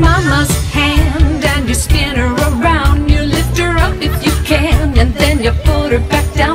mama's hand and you spin her around. You lift her up if you can, and then you put her back down.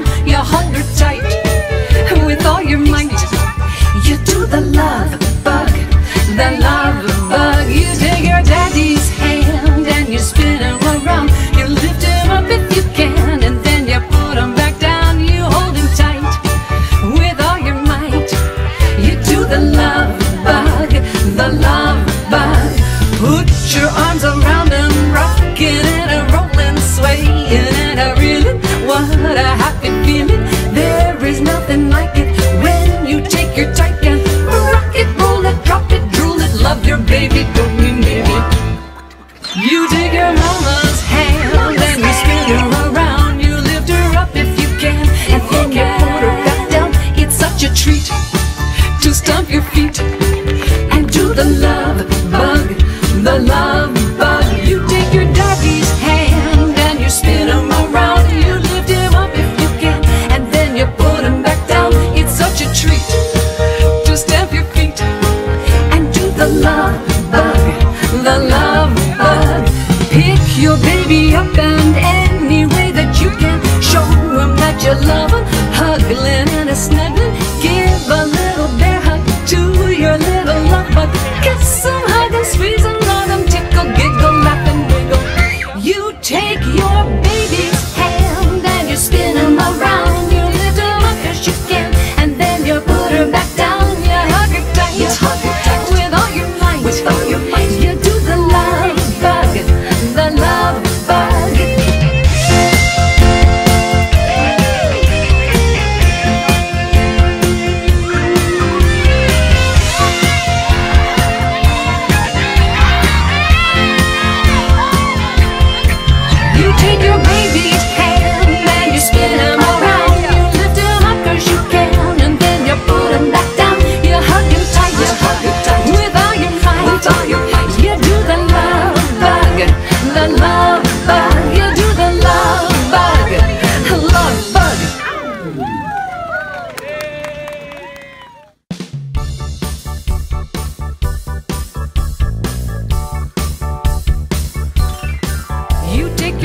to stomp your feet and do the love bug, the love bug. You take your doggy's hand and you spin him around. You lift him up if you can and then you put him back down. It's such a treat to stamp your feet and do the love bug, the love bug. Pick your baby up and any way that you can show him that you love him. take your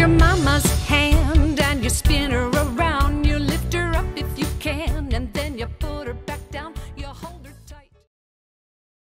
your mama's.